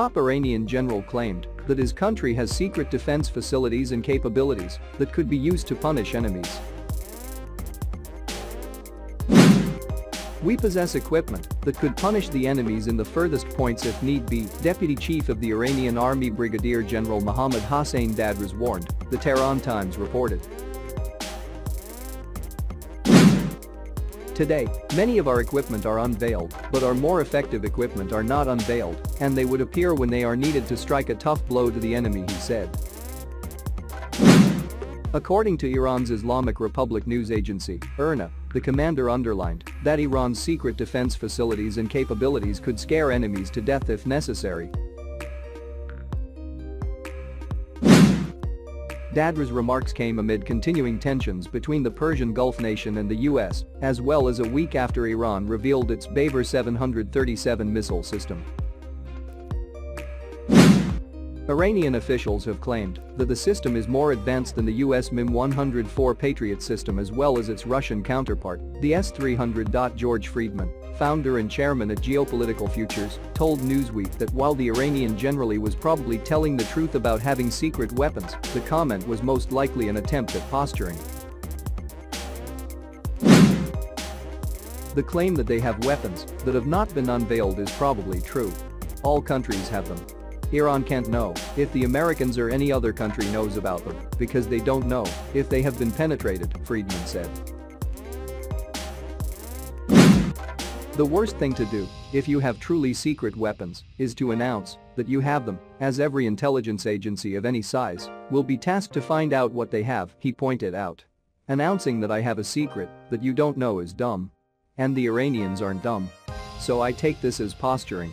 top Iranian general claimed that his country has secret defense facilities and capabilities that could be used to punish enemies. We possess equipment that could punish the enemies in the furthest points if need be, Deputy Chief of the Iranian Army Brigadier General Mohammad Hossein Dadras warned, the Tehran Times reported. Today, many of our equipment are unveiled, but our more effective equipment are not unveiled, and they would appear when they are needed to strike a tough blow to the enemy he said. According to Iran's Islamic Republic news agency, IRNA, the commander underlined that Iran's secret defense facilities and capabilities could scare enemies to death if necessary. Dadras' remarks came amid continuing tensions between the Persian Gulf nation and the US, as well as a week after Iran revealed its Bavar 737 missile system. Iranian officials have claimed that the system is more advanced than the US MIM-104 Patriot system as well as its Russian counterpart, the S-300. George Friedman, founder and chairman at Geopolitical Futures, told Newsweek that while the Iranian generally was probably telling the truth about having secret weapons, the comment was most likely an attempt at posturing. The claim that they have weapons that have not been unveiled is probably true. All countries have them, Iran can't know if the Americans or any other country knows about them because they don't know if they have been penetrated, Friedman said. The worst thing to do, if you have truly secret weapons, is to announce that you have them, as every intelligence agency of any size will be tasked to find out what they have, he pointed out. Announcing that I have a secret that you don't know is dumb. And the Iranians aren't dumb. So I take this as posturing.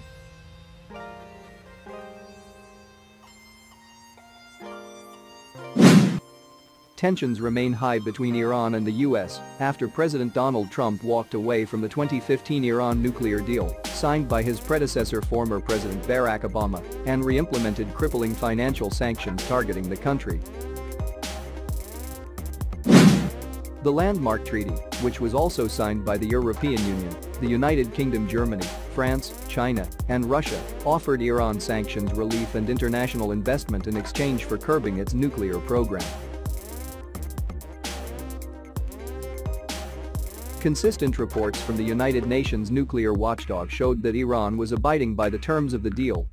Tensions remain high between Iran and the US after President Donald Trump walked away from the 2015 Iran nuclear deal signed by his predecessor former President Barack Obama and re-implemented crippling financial sanctions targeting the country. The landmark treaty, which was also signed by the European Union, the United Kingdom Germany, France, China, and Russia, offered Iran sanctions relief and international investment in exchange for curbing its nuclear program. Consistent reports from the United Nations nuclear watchdog showed that Iran was abiding by the terms of the deal.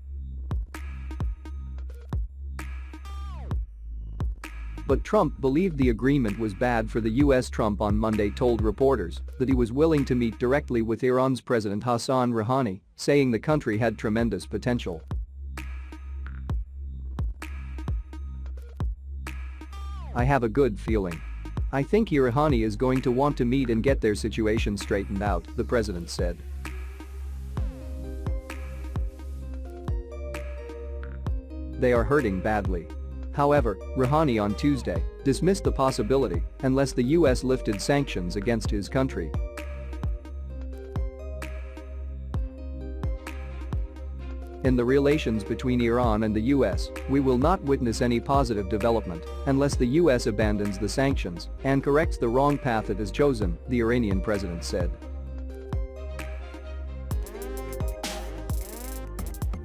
But Trump believed the agreement was bad for the US Trump on Monday told reporters that he was willing to meet directly with Iran's President Hassan Rouhani, saying the country had tremendous potential. I have a good feeling. I think Rouhani is going to want to meet and get their situation straightened out, the president said. They are hurting badly. However, Rouhani on Tuesday dismissed the possibility unless the US lifted sanctions against his country. In the relations between Iran and the US, we will not witness any positive development unless the US abandons the sanctions and corrects the wrong path it has chosen, the Iranian president said.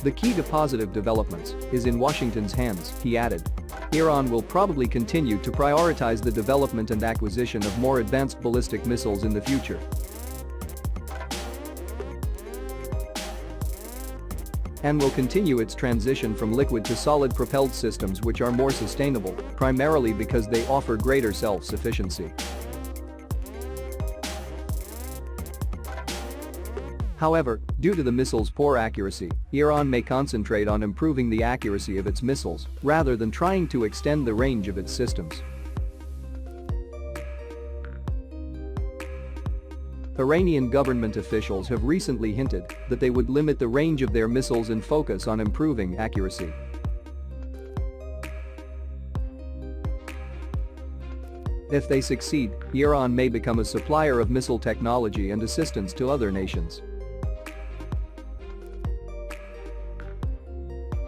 The key to positive developments is in Washington's hands, he added. Iran will probably continue to prioritize the development and acquisition of more advanced ballistic missiles in the future, and will continue its transition from liquid to solid propelled systems which are more sustainable, primarily because they offer greater self-sufficiency. However, due to the missile's poor accuracy, Iran may concentrate on improving the accuracy of its missiles rather than trying to extend the range of its systems. Iranian government officials have recently hinted that they would limit the range of their missiles and focus on improving accuracy. If they succeed, Iran may become a supplier of missile technology and assistance to other nations.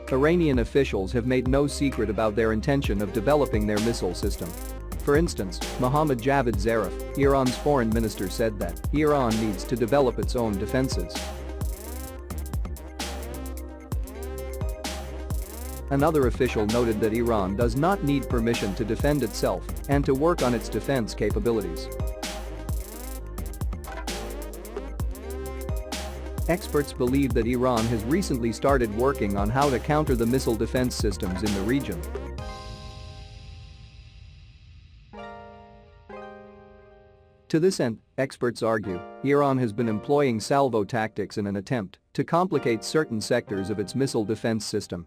Iranian officials have made no secret about their intention of developing their missile system. For instance, Mohammad Javad Zarif, Iran's foreign minister said that Iran needs to develop its own defenses. Another official noted that Iran does not need permission to defend itself and to work on its defense capabilities. Experts believe that Iran has recently started working on how to counter the missile defense systems in the region. To this end, experts argue, Iran has been employing salvo tactics in an attempt to complicate certain sectors of its missile defense system.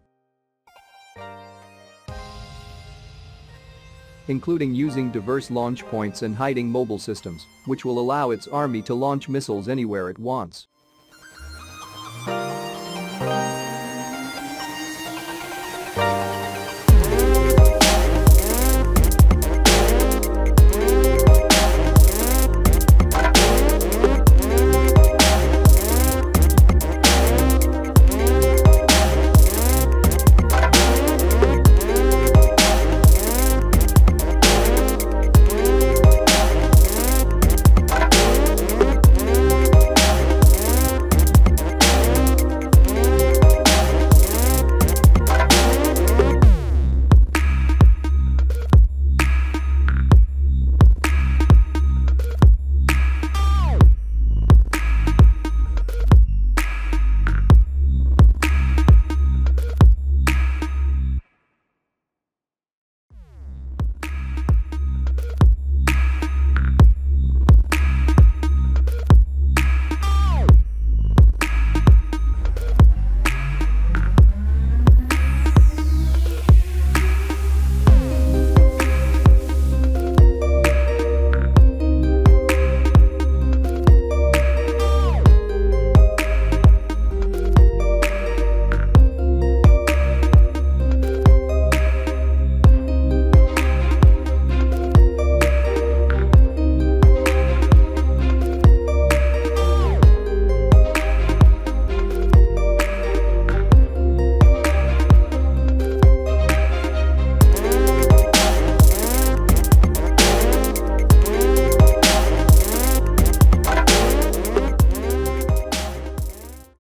including using diverse launch points and hiding mobile systems, which will allow its army to launch missiles anywhere it wants.